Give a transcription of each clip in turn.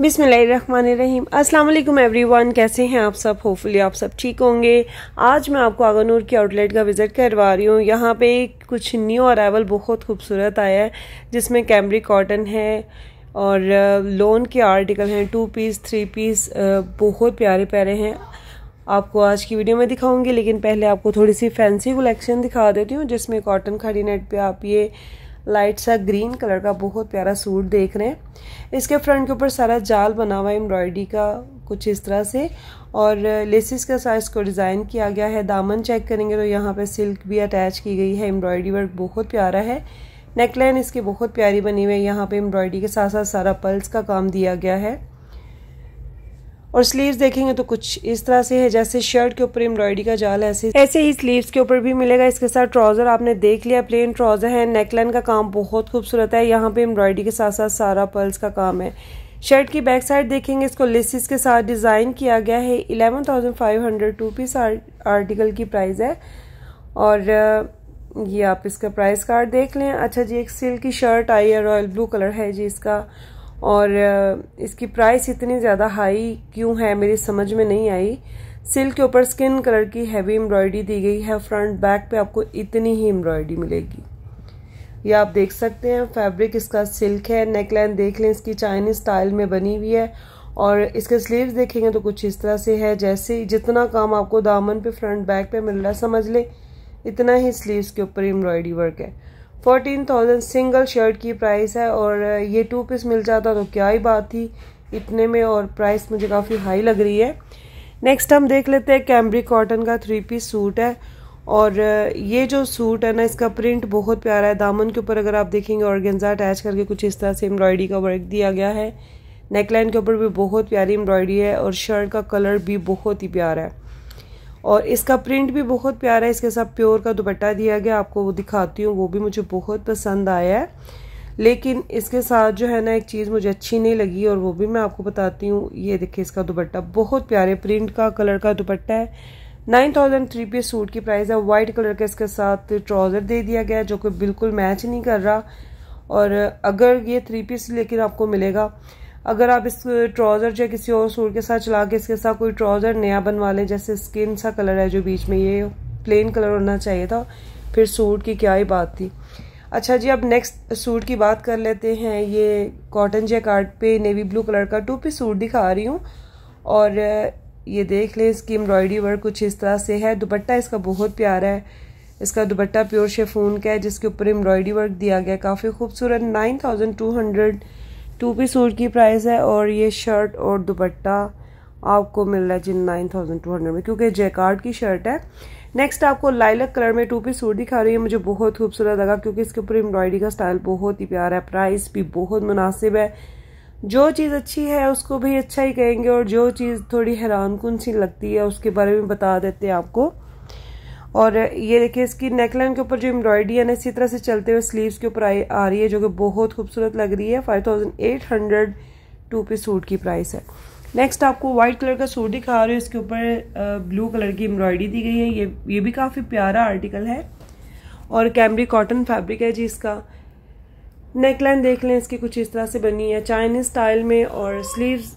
बिसमीम अस्सलाम एवरीवन, कैसे हैं आप सब? होपफुली आप सब ठीक होंगे। आज मैं आपको आगानूर की आउटलेट का विज़िट करवा रही हूँ। यहाँ पे कुछ न्यू अरावल बहुत खूबसूरत आया है, जिसमें कैमरी कॉटन है और लोन के आर्टिकल हैं, टू पीस, थ्री पीस बहुत प्यारे प्यारे हैं। आपको आज की वीडियो में दिखाऊँगी, लेकिन पहले आपको थोड़ी सी फैंसी कलेक्शन दिखा देती हूँ, जिसमें कॉटन खड़ी नेट पर आप ये लाइट सा ग्रीन कलर का बहुत प्यारा सूट देख रहे हैं। इसके फ्रंट के ऊपर सारा जाल बना हुआ है एम्ब्रॉयडरी का कुछ इस तरह से। और लेसिस का साइज़ को डिज़ाइन किया गया है। दामन चेक करेंगे तो यहाँ पे सिल्क भी अटैच की गई है। एम्ब्रॉयडरी वर्क बहुत प्यारा है। नेकलाइन इसकी बहुत प्यारी बनी हुई है। यहाँ पर एम्ब्रॉयडरी के साथ साथ सारा पल्स का काम दिया गया है। और स्लीव्स देखेंगे तो कुछ इस तरह से है, जैसे शर्ट के ऊपर एम्ब्रॉयडरी का जाल, ऐसे ऐसे ही स्लीव्स के ऊपर भी मिलेगा। इसके साथ ट्राउज़र आपने देख लिया प्लेन ट्राउज़र है। नेकलाइन का काम बहुत खूबसूरत है। यहाँ पे एम्ब्रॉयडरी के साथ साथ सारा पर्ल्स का काम है। शर्ट की बैक साइड देखेंगे, इसको लेसिस के साथ डिज़ाइन किया गया है। Eleven thousand five hundred two piece article की प्राइस है। और ये आप इसका प्राइस कार्ड देख लें। अच्छा जी, एक सिल्क की शर्ट आई है रॉयल ब्लू कलर है जी इसका। और इसकी प्राइस इतनी ज़्यादा हाई क्यों है मेरी समझ में नहीं आई। सिल्क के ऊपर स्किन कलर की हैवी एम्ब्रॉयडरी दी गई है। फ्रंट बैक पे आपको इतनी ही एम्ब्रॉयडरी मिलेगी। ये आप देख सकते हैं फैब्रिक इसका सिल्क है। नेकलाइन देख लें, इसकी चाइनीज़ स्टाइल में बनी हुई है। और इसके स्लीव्स देखेंगे तो कुछ इस तरह से है। जैसे जितना काम आपको दामन पे फ्रंट बैक पे मिल रहा है, समझ लें, इतना ही स्लीव्स के ऊपर एम्ब्रॉयडरी वर्क है। फोर्टीन थाउज़ेंड सिंगल शर्ट की प्राइस है और ये टू पीस मिल जाता तो क्या ही बात थी इतने में और प्राइस मुझे काफ़ी हाई लग रही है। नेक्स्ट हम देख लेते हैं कैम्ब्रिक कॉटन का थ्री पीस सूट है और ये जो सूट है ना, इसका प्रिंट बहुत प्यारा है। दामन के ऊपर अगर आप देखेंगे ऑर्गेन्जा अटैच करके कुछ इस तरह से एम्ब्रॉयडरी का वर्क दिया गया है। नेकलाइन के ऊपर भी बहुत प्यारी एम्ब्रॉयडरी है और शर्ट का कलर भी बहुत ही प्यारा है। और इसका प्रिंट भी बहुत प्यारा है। इसके साथ प्योर का दुपट्टा दिया गया, आपको वो दिखाती हूँ, वो भी मुझे बहुत पसंद आया है। लेकिन इसके साथ जो है ना, एक चीज़ मुझे अच्छी नहीं लगी और वो भी मैं आपको बताती हूँ। ये देखिए, इसका दुपट्टा बहुत प्यारे प्रिंट का कलर का दुपट्टा है। Nine thousand three piece suit की प्राइस है। वाइट कलर का इसके साथ ट्राउज़र दे दिया गया, जो कि बिल्कुल मैच नहीं कर रहा। और अगर ये थ्री पीस लेकिन आपको मिलेगा अगर आप इस ट्राउज़र या किसी और सूट के साथ चला के इसके साथ कोई ट्राउज़र नया बनवा लें, जैसे स्किन सा कलर है जो बीच में, ये प्लेन कलर होना चाहिए था, फिर सूट की क्या ही बात थी। अच्छा जी, अब नेक्स्ट सूट की बात कर लेते हैं। ये कॉटन जैकार्ड पे नेवी ब्लू कलर का टू पीस सूट दिखा रही हूँ। और ये देख लें, इसकी एम्ब्रॉयडरी वर्क कुछ इस तरह से है। दुपट्टा इसका बहुत प्यारा है। इसका दुपट्टा प्योर शेफून का है, जिसके ऊपर एम्ब्रॉयडरी वर्क दिया गया काफ़ी खूबसूरत nine thousand two hundred two piece suit की प्राइस है और ये शर्ट और दुपट्टा आपको मिल रहा है जिन नाइन थाउज़ेंड टू हंड्रेड में, क्योंकि जैकार्ड की शर्ट है। नेक्स्ट आपको लाइलक कलर में टू पीस सूट दिखा रही है, मुझे बहुत खूबसूरत लगा, क्योंकि इसके ऊपर एम्ब्रॉयडरी का स्टाइल बहुत ही प्यारा है प्राइस भी बहुत मुनासिब है। जो चीज़ अच्छी है, उसको भी अच्छा ही कहेंगे और जो चीज़ थोड़ी हैरान कन सी लगती है, उसके बारे में बता देते हैं आपको। और ये देखिए, इसकी नेकलाइन के ऊपर जो एम्ब्रॉयडरी है ना, इसी तरह से चलते हुए स्लीव्स के ऊपर आ रही है, जो कि बहुत खूबसूरत लग रही है। Five thousand eight hundred two piece suit की प्राइस है। नेक्स्ट आपको व्हाइट कलर का सूट दिखा रही हूँ। इसके ऊपर ब्लू कलर की एम्ब्रॉयडरी दी गई है। ये ये भी काफ़ी प्यारा आर्टिकल है। और कैमरी कॉटन फैब्रिक है जी इसका। नेकलाइन देख लें, इसकी कुछ इस तरह से बनी है। चाइनीज़ स्टाइल में और स्लीव्स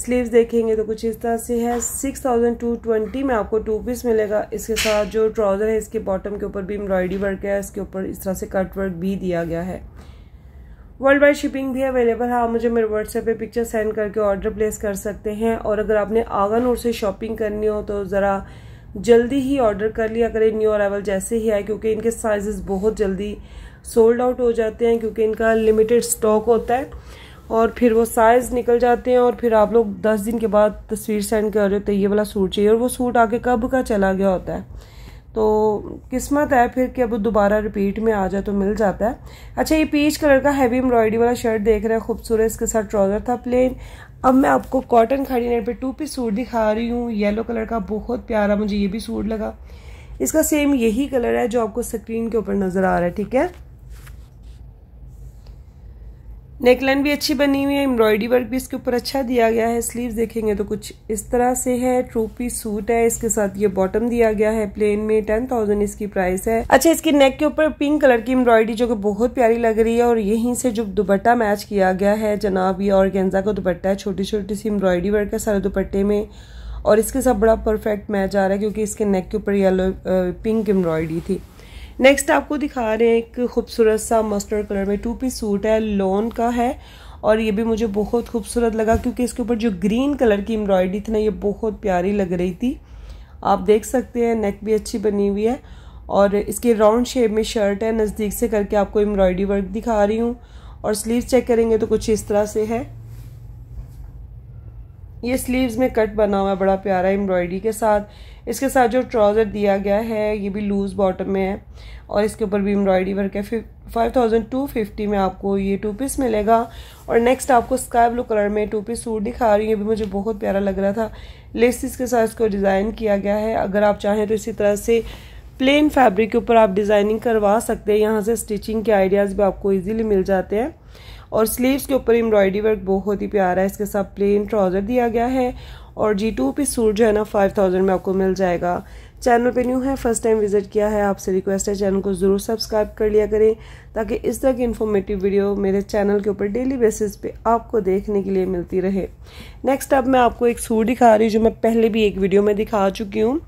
स्लीव्स देखेंगे तो कुछ इस तरह से है। सिक्स थाउज़ेंड टू ट्वेंटी में आपको टू पीस मिलेगा। इसके साथ जो ट्राउज़र है, इसके बॉटम के ऊपर भी एम्ब्रॉयडरी वर्क है। इसके ऊपर इस तरह से कट वर्क भी दिया गया है। वर्ल्ड वाइड शिपिंग भी अवेलेबल है। आप मुझे मेरे व्हाट्सएप पे पिक्चर सेंड करके ऑर्डर प्लेस कर सकते हैं। और अगर आपने आगा नोट से शॉपिंग करनी हो तो ज़रा जल्दी ही ऑर्डर कर लिया करें। न्यू अरावल जैसे ही आए, क्योंकि इनके साइजेस बहुत जल्दी सोल्ड आउट हो जाते हैं, क्योंकि इनका लिमिटेड स्टॉक होता है। और फिर वो साइज़ निकल जाते हैं और फिर आप लोग दस दिन के बाद तस्वीर सेंड कर रहे हो तो ये वाला सूट चाहिए। और वो सूट आगे कब का चला गया होता है? तो किस्मत है फिर कि अब दोबारा रिपीट में आ जाए तो मिल जाता है। अच्छा ये पीच कलर का हैवी एम्ब्रॉयडरी वाला शर्ट देख रहे हैं, खूबसूरत, इसके साथ ट्राउज़र था प्लेन अब मैं आपको कॉटन खड़ी नेट पे टू पीस सूट दिखा रही हूँ। येलो कलर का बहुत प्यारा मुझे ये भी सूट लगा। इसका सेम यही कलर है जो आपको स्क्रीन के ऊपर नज़र आ रहा है, ठीक है? नेकलाइन भी अच्छी बनी हुई है, एम्ब्रॉयडरी वर्क भी इसके ऊपर अच्छा दिया गया है, स्लीव्स देखेंगे तो कुछ इस तरह से है ट्रू पीस सूट है, इसके साथ ये बॉटम दिया गया है, प्लेन में टेन थाउज़ेंड इसकी प्राइस है। अच्छा इसकी नेक के ऊपर पिंक कलर की एम्ब्रॉयडरी जो कि बहुत प्यारी लग रही है और यहीं से जो दुपट्टा मैच किया गया है, जनाब, ये और गेंजा का दुपट्टा है छोटी छोटी सी एम्ब्रॉयडरी वर्क है सारे दुपट्टे में और इसके साथ बड़ा परफेक्ट मैच आ रहा है क्योंकि इसके नेक के ऊपर येलो पिंक एम्ब्रॉयडरी थी। नेक्स्ट आपको दिखा रहे हैं एक खूबसूरत सा मस्टर्ड कलर में टू पीस सूट है लोन का है। और ये भी मुझे बहुत खूबसूरत लगा क्योंकि इसके ऊपर जो ग्रीन कलर की एम्ब्रॉयडरी थी ना, ये बहुत प्यारी लग रही थी। आप देख सकते हैं नेक भी अच्छी बनी हुई है। और इसके राउंड शेप में शर्ट है, नज़दीक से करके आपको एम्ब्रॉयडरी वर्क दिखा रही हूँ। और स्लीव चेक करेंगे तो कुछ इस तरह से है। ये स्लीव्स में कट बना हुआ है, बड़ा प्यारा एम्ब्रॉयडरी के साथ। इसके साथ जो ट्राउज़र दिया गया है, ये भी लूज़ बॉटम में है। और इसके ऊपर भी एम्ब्रॉयडरी वर्क है। फाइव थाउज़ेंड टू फिफ्टी में आपको ये टू पीस मिलेगा। और नेक्स्ट आपको स्काई ब्लू कलर में टू पीस सूट दिखा रही है। भी मुझे बहुत प्यारा लग रहा था। लेसिस के साथ इसको डिज़ाइन किया गया है। अगर आप चाहें तो इसी तरह से प्लेन फैब्रिक के ऊपर आप डिज़ाइनिंग करवा सकते हैं। यहाँ से स्टिचिंग के आइडियाज़ भी आपको ईजिली मिल जाते हैं। और स्लीव्स के ऊपर एम्ब्रॉयडरी वर्क बहुत ही प्यारा है। इसके साथ प्लेन ट्राउज़र दिया गया है और जी टू पे सूट जो है ना फाइव थाउज़ेंड में आपको मिल जाएगा। चैनल पे न्यू है फ़र्स्ट टाइम विज़िट किया है, आपसे रिक्वेस्ट है चैनल को ज़रूर सब्सक्राइब कर लिया करें, ताकि इस तरह की इन्फॉर्मेटिव वीडियो मेरे चैनल के ऊपर डेली बेसिस पे आपको देखने के लिए मिलती रहे। नेक्स्ट अब मैं आपको एक सूट दिखा रही हूँ, जो मैं पहले भी एक वीडियो में दिखा चुकी हूँ।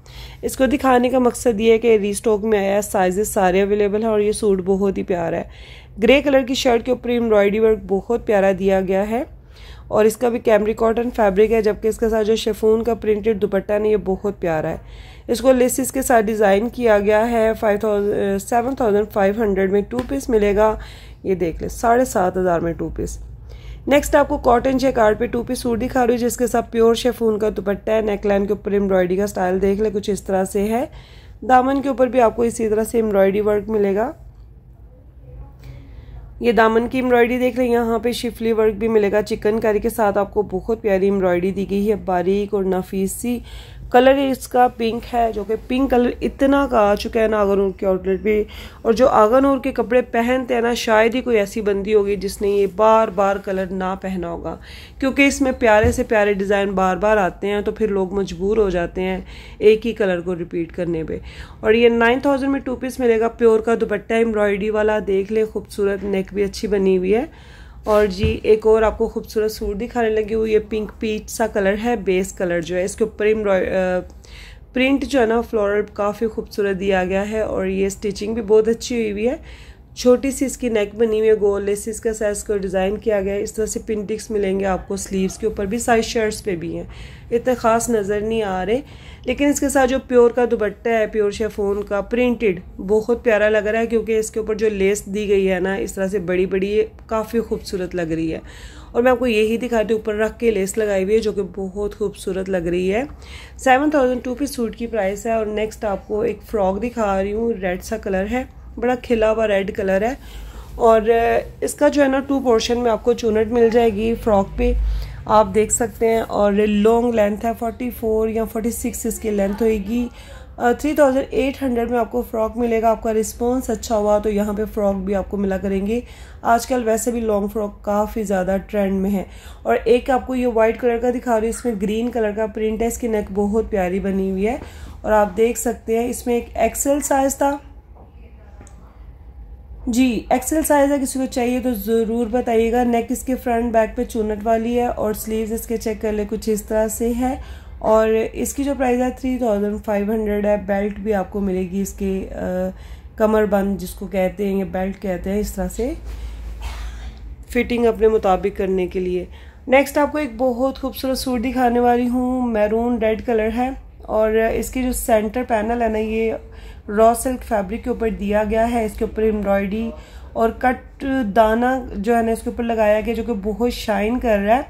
इसको दिखाने का मकसद ये है कि रीस्टॉक में आया साइजेस सारे अवेलेबल हैं और ये सूट बहुत ही प्यारा है। ग्रे कलर की शर्ट के ऊपर एम्ब्रॉयडरी वर्क बहुत प्यारा दिया गया है। और इसका भी कैमरी कॉटन फैब्रिक है, जबकि इसके साथ जो शेफून का प्रिंटेड दुपट्टा नहीं, ये बहुत प्यारा है। इसको लेसिस के साथ डिज़ाइन किया गया है five thousand seven thousand five hundred में टू पीस मिलेगा। ये देख ले, साढ़े सात हज़ार में टू पीस नेक्स्ट आपको कॉटन जे कार्ड पे टू पीस सूट दिखा रही हूँ, जिसके साथ प्योर शेफून का दुपट्टा है नेकलाइन के ऊपर एम्ब्रॉयडरी का स्टाइल देख ले, कुछ इस तरह से है। दामन के ऊपर भी आपको इसी तरह से एम्ब्रॉयडरी वर्क मिलेगा। ये दामन की एम्ब्रॉयडरी देख रहे हैं। यहाँ पे शिफली वर्क भी मिलेगा। चिकन करी के साथ आपको बहुत प्यारी एम्ब्रॉयडरी दी गई है। बारीक और नफीस सी कलर इसका पिंक है, जो कि पिंक कलर इतना का आ चुका है ना आगनूर के आउटलेट पे। और जो आगनूर के कपड़े पहनते हैं ना, शायद ही कोई ऐसी बंदी होगी जिसने ये बार बार कलर ना पहना होगा। क्योंकि इसमें प्यारे से प्यारे डिज़ाइन बार बार आते हैं तो फिर लोग मजबूर हो जाते हैं एक ही कलर को रिपीट करने पर और ये नाइन थाउज़ेंड में टू पीस मिलेगा प्योर का दुपट्टा एम्ब्रॉयडरी वाला, देख ले, खूबसूरत नेक भी अच्छी बनी हुई है। और जी, एक और आपको खूबसूरत सूट दिखाने लगी हुई ये पिंक पीच सा कलर है बेस कलर जो है। इसके ऊपर प्रिंट जो है ना फ्लोरल काफ़ी खूबसूरत दिया गया है और ये स्टिचिंग भी बहुत अच्छी हुई हुई है। छोटी सी इसकी नेक बनी हुई है, गोल लेस का साइज़ को डिज़ाइन किया गया है। इस तरह से पिंटिक्स मिलेंगे आपको स्लीव्स के ऊपर भी साइज़ शर्ट्स पे भी हैं। इतने ख़ास नज़र नहीं आ रहे, लेकिन इसके साथ जो प्योर का दुपट्टा है प्योर शेफोन का प्रिंटेड बहुत प्यारा लग रहा है, क्योंकि इसके ऊपर जो लेस दी गई है ना, इस तरह से बड़ी बड़ी काफ़ी खूबसूरत लग रही है। और मैं आपको यही दिखाती हूँ, ऊपर रख के लेस लगाई हुई है, जो कि बहुत खूबसूरत लग रही है। Seven thousand two piece suit की प्राइस है, और नेक्स्ट आपको एक फ्रॉक दिखा रही हूँ रेड सा कलर है। बड़ा खिला हुआ रेड कलर है। और इसका जो है ना टू पोर्शन में आपको चूनट मिल जाएगी फ्रॉक पे। आप देख सकते हैं, और लॉन्ग लेंथ है 44 या 46 इसकी लेंथ एट हंड्रेड में आपको फ्रॉक मिलेगा, आपका रिस्पॉन्स अच्छा हुआ तो यहाँ पे फ्रॉक भी आपको मिला करेंगे। आजकल वैसे भी लॉन्ग फ्रॉक काफ़ी ज़्यादा ट्रेंड में है। और एक आपको ये वाइट कलर का दिखा रही हूँ, इसमें ग्रीन कलर का प्रिंट है, इसकी नेक बहुत प्यारी बनी हुई है। और आप देख सकते हैं, इसमें एक एक्सेल साइज़ था। जी एक्सेल साइज़ है, किसी को चाहिए तो ज़रूर बताइएगा। नेक इसके फ्रंट बैक पे चूनट वाली है और स्लीव्स इसके चेक कर ले, कुछ इस तरह से है। और इसकी जो प्राइस है थ्री थाउज़ेंड फाइव हंड्रेड है। बेल्ट भी आपको मिलेगी इसके कमर बंद जिसको कहते हैं, ये बेल्ट कहते हैं, इस तरह से फिटिंग अपने मुताबिक करने के लिए। नेक्स्ट आपको एक बहुत खूबसूरत सूट दिखाने वाली हूँ। मैरून रेड कलर है। और इसकी जो सेंटर पैनल है ना, ये रॉ सिल्क फैब्रिक के ऊपर दिया गया है, इसके ऊपर एम्ब्रॉयडरी और कट दाना जो है ना, इसके ऊपर लगाया गया जो कि बहुत शाइन कर रहा है।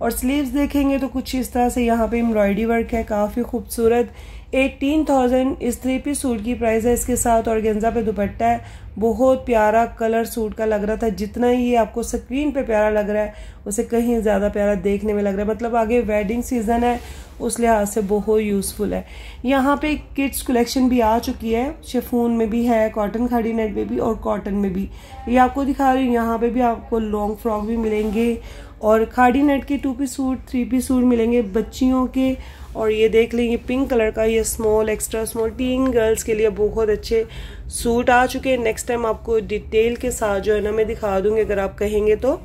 और स्लीव्स देखेंगे तो कुछ इस तरह से यहाँ पे एम्ब्रॉयडरी वर्क है, काफ़ी खूबसूरत। एटीन थाउज़ेंड इस थ्री पीस सूट की प्राइस है, इसके साथ और गेंजा पे दुपट्टा है। बहुत प्यारा कलर सूट का लग रहा था, जितना ही आपको स्क्रीन पे प्यारा लग रहा है, उसे कहीं ज़्यादा प्यारा देखने में लग रहा है। मतलब आगे वेडिंग सीज़न है, उस लिहाज से बहुत यूज़फुल है। यहाँ पे किड्स कलेक्शन भी आ चुकी है शेफून में भी है कॉटन खाड़ी नेट में भी और कॉटन में भी। ये आपको दिखा रही हूँ, यहाँ पे भी आपको लॉन्ग फ्रॉक भी मिलेंगे। और खाड़ी नेट के two piece suit three piece suit मिलेंगे बच्चियों के। और ये देख लें ये पिंक कलर का, ये small extra small teen girls के लिए बहुत अच्छे सूट आ चुके हैं। नेक्स्ट टाइम आपको डिटेल के साथ जो है ना मैं दिखा दूँगी अगर आप कहेंगे तो।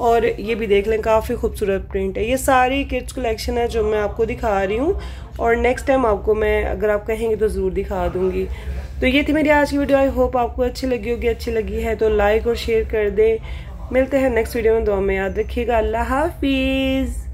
और ये भी देख लें, काफ़ी खूबसूरत प्रिंट है। ये सारी किड्स कलेक्शन है जो मैं आपको दिखा रही हूँ। और नेक्स्ट टाइम आपको मैं अगर आप कहेंगे तो ज़रूर दिखा दूँगी। तो ये थी मेरी आज की वीडियो आई होप आपको अच्छी लगी होगी, अच्छी लगी है तो लाइक और शेयर कर दें। मिलते हैं नेक्स्ट वीडियो में। दुआ में याद रखिएगा। अल्लाह हाफिज़।